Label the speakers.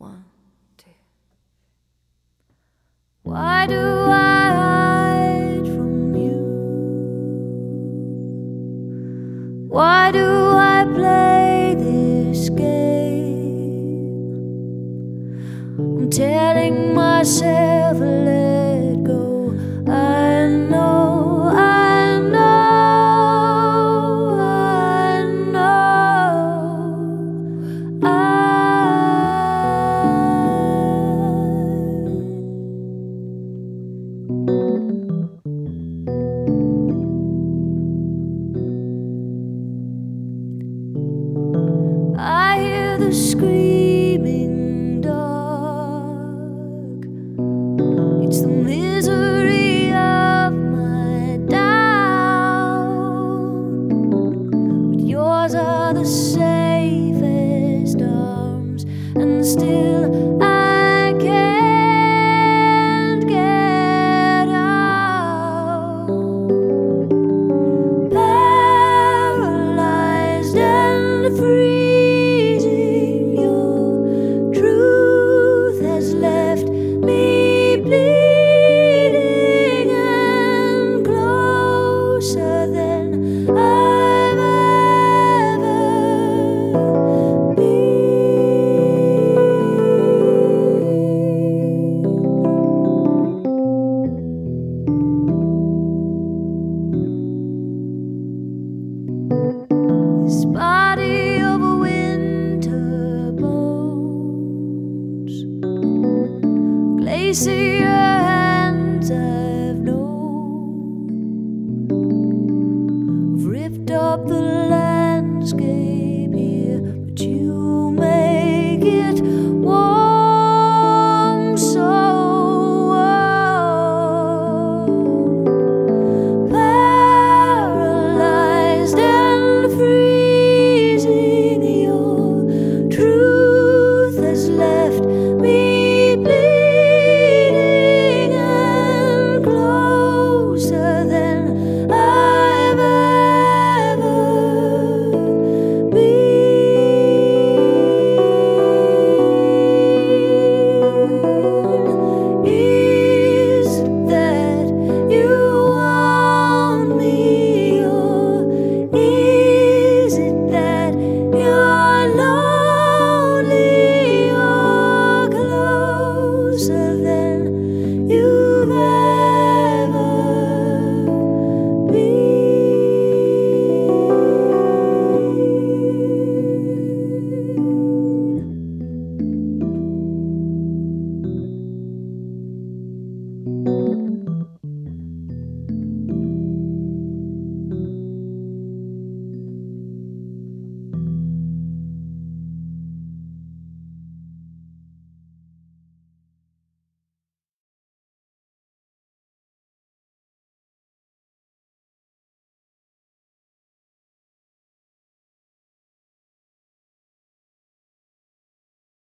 Speaker 1: One, two. Why do I hide from you? Why do I play this game? I'm telling myself, yours are the safest arms, and still See easier hands I've known. I've ripped up the landscape.